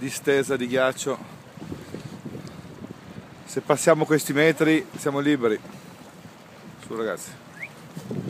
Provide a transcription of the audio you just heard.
distesa di ghiaccio. Se passiamo questi metri siamo liberi. Su ragazzi.